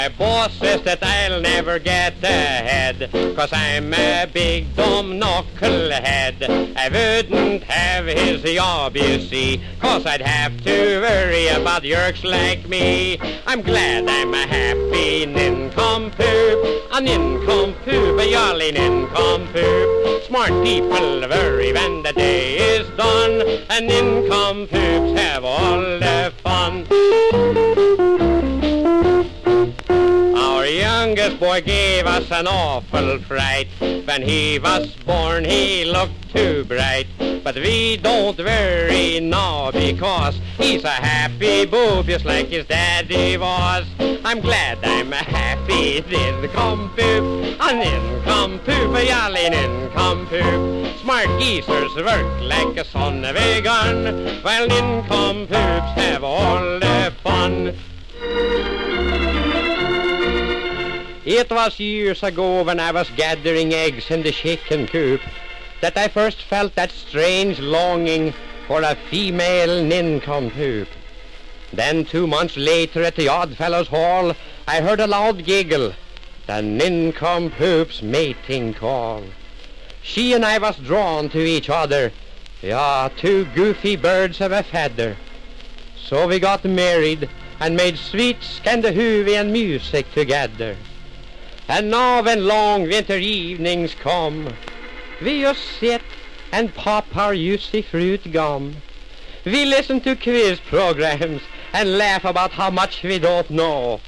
My boss says that I'll never get ahead Cause I'm a big dumb knucklehead. I wouldn't have his job, you see Cause I'd have to worry about yerks like me. I'm glad I'm a happy nincompoop A nincompoop, a jolly nincompoop. Smart people worry when the day is done And nincompoops have all the fun boy gave us an awful fright. When he was born, he looked too bright. But we don't worry now because he's a happy boob just like his daddy was. I'm glad I'm a happy nincompoop, a nincompoop, a jolly nincompoop. Smart geezers work like a son of a gun, while nincompoops have all the It was years ago when I was gathering eggs in the chicken coop that I first felt that strange longing for a female nincompoop. Then two months later at the Oddfellows Hall, I heard a loud giggle, the nincompoop's mating call. She and I was drawn to each other, yeah, two goofy birds of a feather. So we got married and made sweet Scandinavian music together. And now when long winter evenings come, we just sit and pop our juicy fruit gum. We listen to quiz programs and laugh about how much we don't know.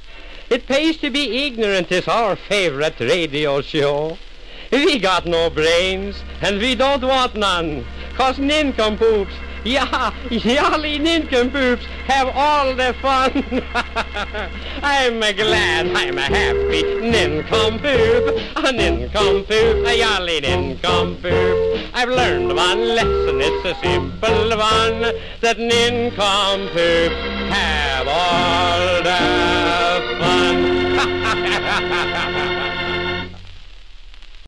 It pays to be ignorant is our favorite radio show. We got no brains and we don't want none, cause nincompoops, yeah, jolly nincompoops have all the fun. I'm a glad I'm a happy nincompoop, a nincompoop, a jolly nincompoop. I've learned one lesson, it's a simple one, that nincompoops have all